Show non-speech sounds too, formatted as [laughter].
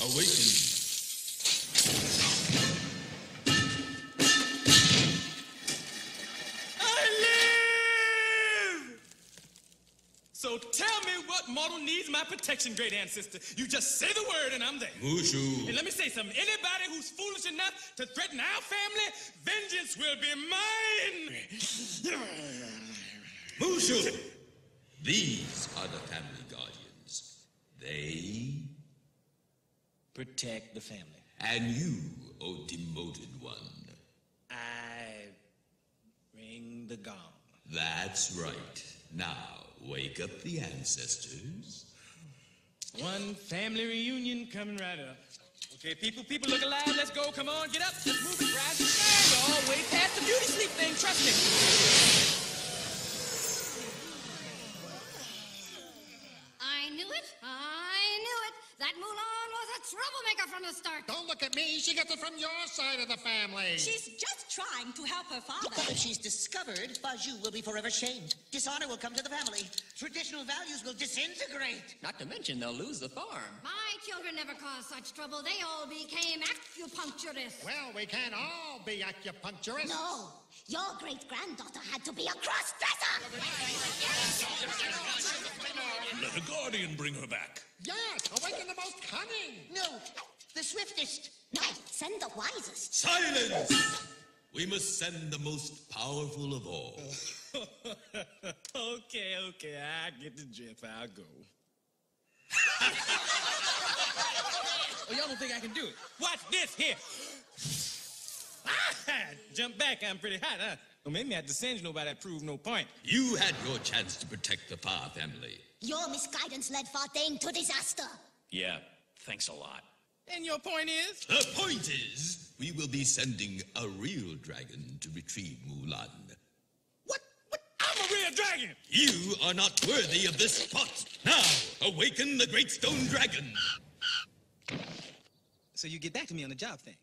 Awaken. I live! So tell me what mortal needs my protection, great ancestor. You just say the word and I'm there. Mushu. And let me say something. Anybody who's foolish enough to threaten our family, vengeance will be mine. Mushu. These are the family guardians. They Protect the family. and you, O demoted one. I ring the gong. That's right. Now, wake up the ancestors. One family reunion coming right up. Okay, people, people, look alive. Let's go. Come on, get up. Let's move it. Rise and shine. We're all way past the beauty sleep thing. Trust me. I knew it. I knew it. That Mulan was a troublemaker from the start. Don't look at me. She gets it from your side of the family. She's just trying to help her father. If she's discovered, Fa Zhou will be forever shamed. Dishonor will come to the family. Traditional values will disintegrate. Not to mention they'll lose the farm. My children never caused such trouble. They all became acupuncturists. Well, we can't all be acupuncturists. No, your great granddaughter had to be a cross dresser. Let a guardian bring her back. Yes, awaken the most cunning. No, the swiftest. No, send the wisest. Silence! We must send the most powerful of all. [laughs] okay, okay. I get the drift. I'll go. [laughs] oh, y'all don't think I can do it? Watch this here. Ah, jump back. I'm pretty hot, huh? Well, maybe at the singe nobody proved no point. You had your chance to protect the Fa family. Your misguidance led Fa Deng to disaster. Yeah, thanks a lot. And your point is? The point is, we will be sending a real dragon to retrieve Mulan. What? What? I'm a real dragon. You are not worthy of this spot. Now, awaken the great stone dragon. So you get back to me on the job thing.